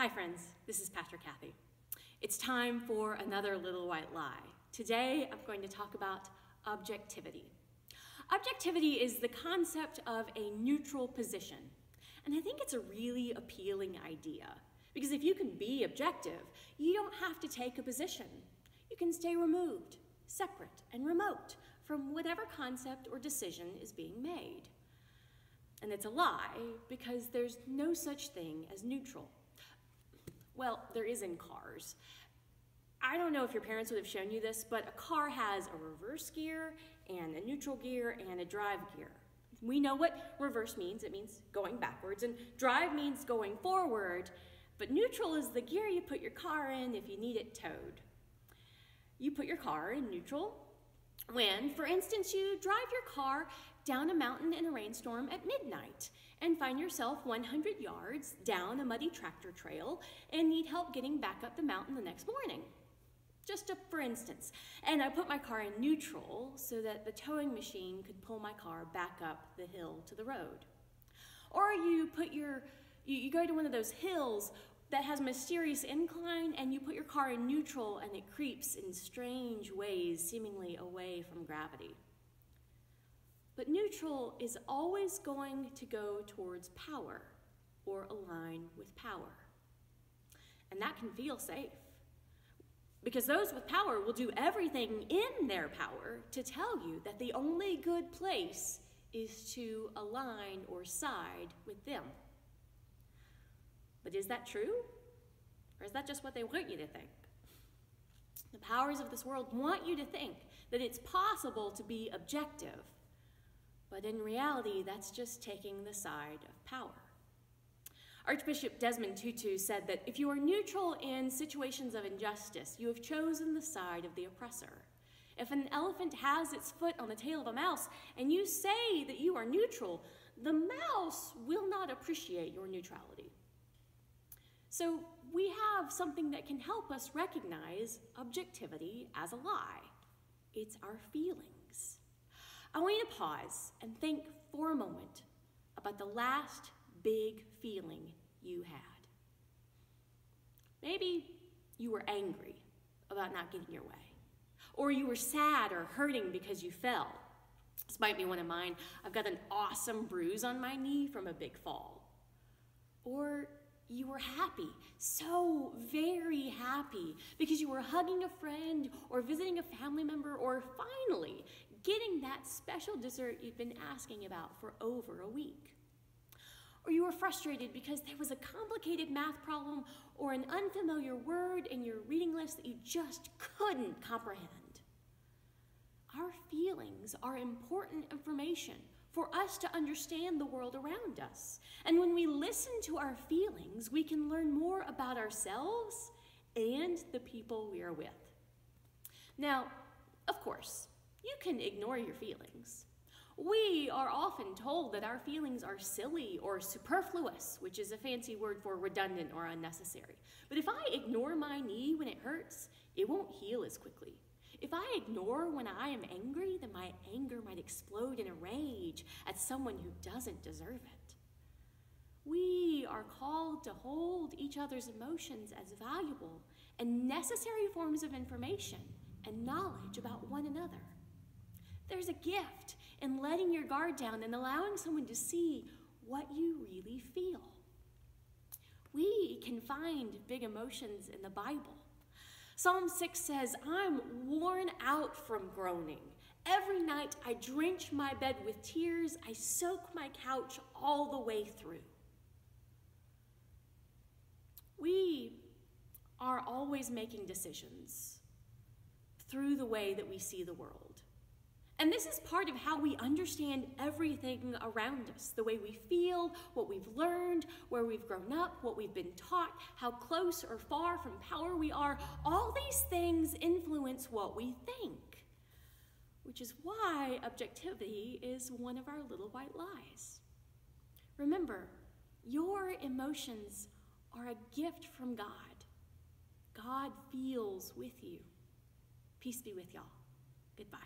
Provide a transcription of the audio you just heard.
Hi, friends. This is Pastor Kathy. It's time for another little white lie. Today, I'm going to talk about objectivity. Objectivity is the concept of a neutral position. And I think it's a really appealing idea because if you can be objective, you don't have to take a position. You can stay removed, separate, and remote from whatever concept or decision is being made. And it's a lie because there's no such thing as neutral. Well, there is in cars. I don't know if your parents would have shown you this, but a car has a reverse gear and a neutral gear and a drive gear. We know what reverse means. It means going backwards, and drive means going forward. But neutral is the gear you put your car in if you need it towed. You put your car in neutral when, for instance, you drive your car down a mountain in a rainstorm at midnight and find yourself 100 yards down a muddy tractor trail and need help getting back up the mountain the next morning. Just a, for instance. And I put my car in neutral so that the towing machine could pull my car back up the hill to the road. Or you put your, you, you go to one of those hills that has mysterious incline and you put your car in neutral and it creeps in strange ways, seemingly away from gravity. But neutral is always going to go towards power or align with power. And that can feel safe. Because those with power will do everything in their power to tell you that the only good place is to align or side with them. But is that true? Or is that just what they want you to think? The powers of this world want you to think that it's possible to be objective but in reality, that's just taking the side of power. Archbishop Desmond Tutu said that if you are neutral in situations of injustice, you have chosen the side of the oppressor. If an elephant has its foot on the tail of a mouse and you say that you are neutral, the mouse will not appreciate your neutrality. So we have something that can help us recognize objectivity as a lie. It's our feelings. I want you to pause and think for a moment about the last big feeling you had. Maybe you were angry about not getting your way, or you were sad or hurting because you fell. This might be one of mine. I've got an awesome bruise on my knee from a big fall. Or you were happy, so very happy, because you were hugging a friend or visiting a family member, or finally getting that special dessert you've been asking about for over a week. Or you were frustrated because there was a complicated math problem or an unfamiliar word in your reading list that you just couldn't comprehend. Our feelings are important information for us to understand the world around us. And when we listen to our feelings, we can learn more about ourselves and the people we are with. Now, of course, can ignore your feelings. We are often told that our feelings are silly or superfluous, which is a fancy word for redundant or unnecessary. But if I ignore my knee when it hurts, it won't heal as quickly. If I ignore when I am angry, then my anger might explode in a rage at someone who doesn't deserve it. We are called to hold each other's emotions as valuable and necessary forms of information and knowledge about one another. There's a gift in letting your guard down and allowing someone to see what you really feel. We can find big emotions in the Bible. Psalm 6 says, I'm worn out from groaning. Every night I drench my bed with tears, I soak my couch all the way through. We are always making decisions through the way that we see the world. And this is part of how we understand everything around us the way we feel, what we've learned, where we've grown up, what we've been taught, how close or far from power we are. All these things influence what we think, which is why objectivity is one of our little white lies. Remember, your emotions are a gift from God. God feels with you. Peace be with y'all. Goodbye.